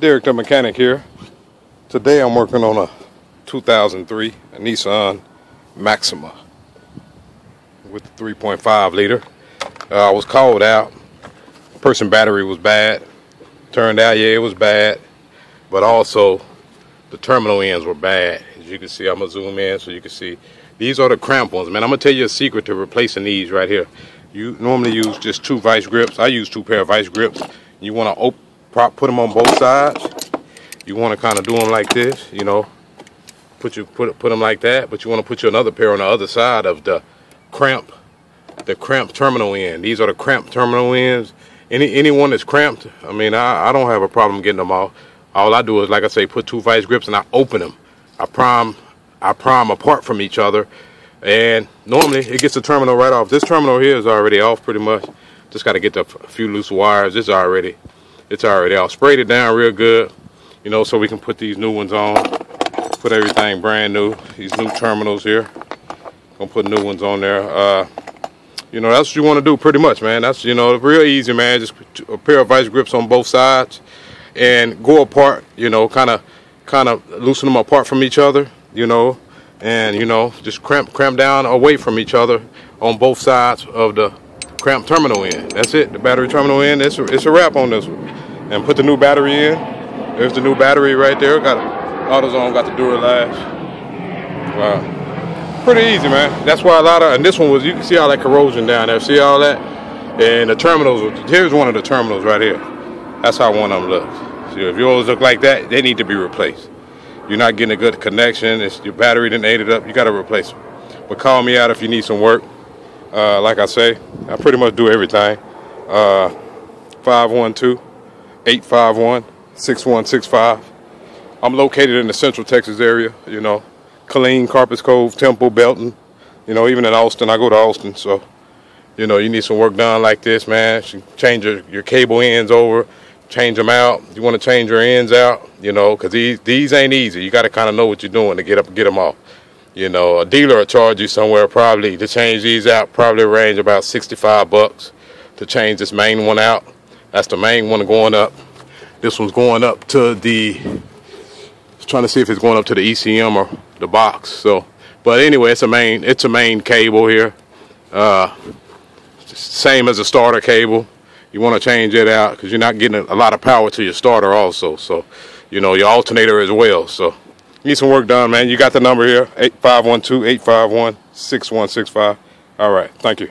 Derrick the mechanic here. Today I'm working on a 2003 a Nissan Maxima with the 3.5 liter. Uh, I was called out. Person battery was bad. Turned out, yeah, it was bad. But also, the terminal ends were bad. As you can see, I'm gonna zoom in so you can see. These are the cramp ones, man. I'm gonna tell you a secret to replacing these right here. You normally use just two vice grips. I use two pair of vice grips. You wanna open prop put them on both sides. You want to kind of do them like this you know? Put you put put them like that but you want to put you another pair on the other side of the cramp the cramp terminal end. These are the cramp terminal ends. Any anyone that's cramped I mean I, I don't have a problem getting them off. All I do is like I say put two vice grips and I open them I prime I prime apart from each other. And normally it gets the terminal right off. This terminal here is already off pretty much. Just got to get the, few loose wires. It's already it's already out. Sprayed it down real good, you know, so we can put these new ones on. Put everything brand new. These new terminals here. Gonna put new ones on there. Uh, you know, that's what you want to do pretty much, man. That's, you know, real easy, man. Just a pair of vice grips on both sides and go apart, you know, kind of kind of loosen them apart from each other, you know, and, you know, just cramp, cramp down away from each other on both sides of the cramp terminal in. That's it, the battery terminal in. It's a, it's a wrap on this one. And put the new battery in. There's the new battery right there. Got AutoZone got the Duralast. Wow. Pretty easy, man. That's why a lot of, and this one was, you can see all that corrosion down there. See all that? And the terminals, here's one of the terminals right here. That's how one of them looks. See, if yours look like that, they need to be replaced. You're not getting a good connection. It's, your battery didn't ate it up. You got to replace them. But call me out if you need some work. Uh, like I say, I pretty much do everything. Uh, 512-851-6165. I'm located in the Central Texas area, you know, Killeen, Copperas Cove, Temple, Belton, you know, even in Austin. I go to Austin, so, you know, you need some work done like this, man. Change your, your cable ends over, change them out. You want to change your ends out, you know, because these, these ain't easy. You got to kind of know what you're doing to get up and get them off. You know, a dealer will charge you somewhere probably to change these out, probably range about 65 bucks to change this main one out. That's the main one going up. This one's going up to the, trying to see if it's going up to the ECM or the box. So, but anyway, it's a main, it's a main cable here. Uh, same as a starter cable. You want to change it out because you're not getting a lot of power to your starter also. So, you know, your alternator as well. So. Need some work done, man. You got the number here, 8512-851-6165. All right, thank you.